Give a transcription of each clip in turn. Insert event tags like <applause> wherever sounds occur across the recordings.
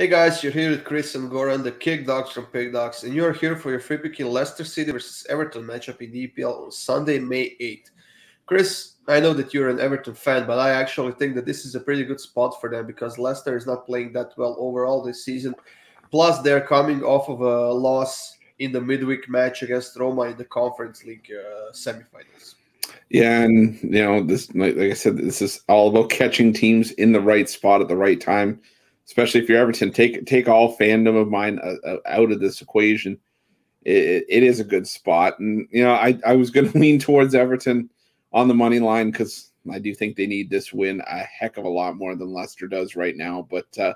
Hey guys, you're here with Chris and Goran, the Kick Dogs from Pick Dawgz, and you're here for your free pick in Leicester City versus Everton matchup in the EPL on Sunday, May 8th. Chris, I know that you're an Everton fan, but I actually think that this is a pretty good spot for them because Leicester is not playing that well overall this season. Plus, they're coming off of a loss in the midweek match against Roma in the Conference League uh, semifinals. Yeah, and you know this, like I said, this is all about catching teams in the right spot at the right time especially if you're Everton. Take take all fandom of mine uh, uh out of this equation. It, it is a good spot, and you know I I was going <laughs> to lean towards Everton on the money line because I do think they need this win a heck of a lot more than Leicester does right now, but. Uh,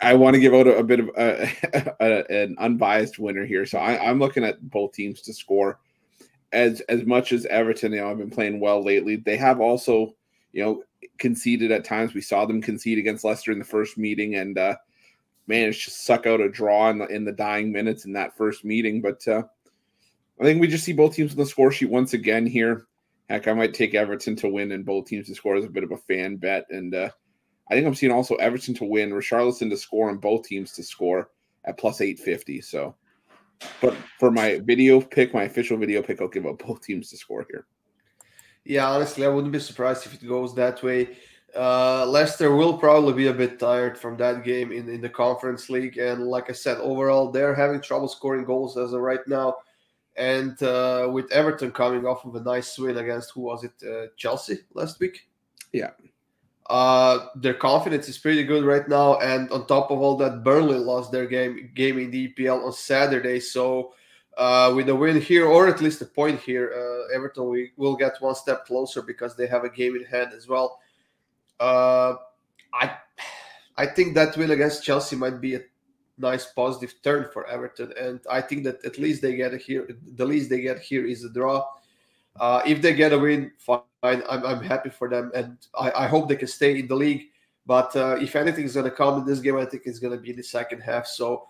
I want to give out a, a bit of a, <laughs> a, an unbiased winner here, so I, I'm looking at both teams to score. As as much as Everton, you know, I've been playing well lately. They have also, you know, conceded at times. We saw them concede against Leicester in the first meeting and uh, managed to suck out a draw in the, in the dying minutes in that first meeting. But uh, I think we just see both teams on the score sheet once again here. Heck, I might take Everton to win and both teams to score as a bit of a fan bet. And uh, I think I'm seeing also Everton to win, Richarlison to score, and both teams to score at plus 850. So, but for my video pick, my official video pick, I'll give up both teams to score here. Yeah, honestly, I wouldn't be surprised if it goes that way. Uh, Leicester will probably be a bit tired from that game in, in the Conference League. And like I said, overall, they're having trouble scoring goals as of right now. And uh, with Everton coming off of a nice win against, who was it, uh, Chelsea last week? Yeah. Uh, their confidence is pretty good right now. And on top of all that, Burnley lost their game, game in the EPL on Saturday. So uh, with a win here, or at least a point here, uh, Everton we will get one step closer because they have a game in hand as well. Uh, I I think that win against Chelsea might be a nice positive turn for Everton, and I think that at least they get here. The least they get here is a draw. Uh, if they get a win, fine. I'm, I'm happy for them, and I, I hope they can stay in the league. But uh, if anything is going to come in this game, I think it's going to be in the second half. So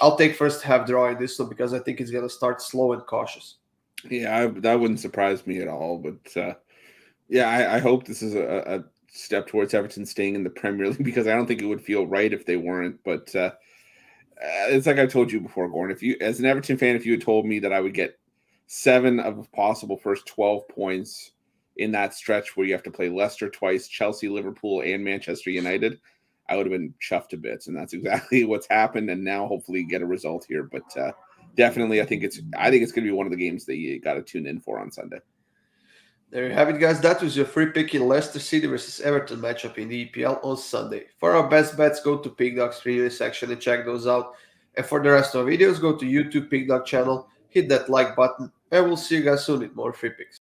I'll take first half draw in this one because I think it's going to start slow and cautious. Yeah, I, that wouldn't surprise me at all. But uh, yeah, I, I, hope this is a, a, step towards Everton staying in the Premier League <laughs> because I don't think it would feel right if they weren't. But uh, uh it's like I told you before, Gordon. If you, as an Everton fan, if you had told me that I would get seven of possible first twelve points in that stretch where you have to play Leicester twice, Chelsea, Liverpool, and Manchester United, I would have been chuffed to bits, and that's <laughs> exactly what's happened. And now, hopefully, get a result here. But uh, definitely, I think it's I think it's going to be one of the games that you got to tune in for on Sunday. There you have it, guys. That was your free pick in Leicester City versus Everton matchup in the EPL on Sunday. For our best bets, go to Pick Dawgz preview section and check those out. And for the rest of our videos, go to YouTube Pick Dawg channel, hit that like button, and we'll see you guys soon with more free picks.